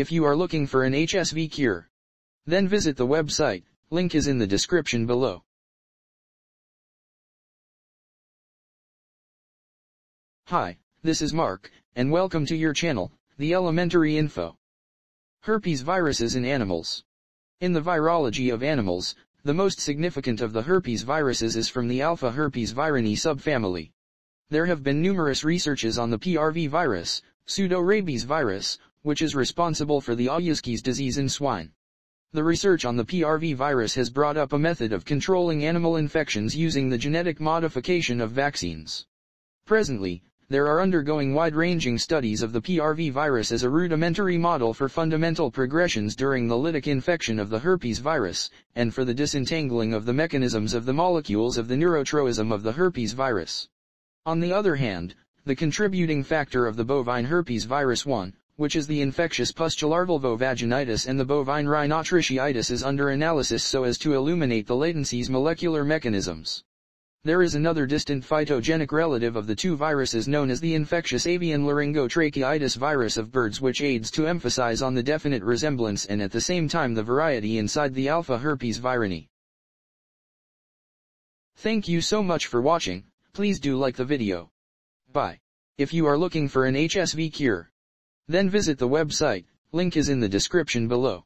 If you are looking for an HSV cure, then visit the website, link is in the description below. Hi, this is Mark, and welcome to your channel, The Elementary Info. Herpes viruses in animals. In the virology of animals, the most significant of the herpes viruses is from the alpha herpes virinae subfamily. There have been numerous researches on the PRV virus, pseudorabies virus, which is responsible for the Aujeszky's disease in swine. The research on the PRV virus has brought up a method of controlling animal infections using the genetic modification of vaccines. Presently, there are undergoing wide-ranging studies of the PRV virus as a rudimentary model for fundamental progressions during the lytic infection of the herpes virus, and for the disentangling of the mechanisms of the molecules of the neurotropism of the herpes virus. On the other hand, the contributing factor of the bovine herpes virus 1, which is the infectious pustular vulvovaginitis and the bovine rhinotracheitis is under analysis so as to illuminate the latency's molecular mechanisms. There is another distant phylogenic relative of the two viruses known as the infectious avian laryngotracheitis virus of birds which aids to emphasize on the definite resemblance and at the same time the variety inside the alpha herpes virinae. Thank you so much for watching, please do like the video. Bye. If you are looking for an HSV cure, then visit the website, link is in the description below.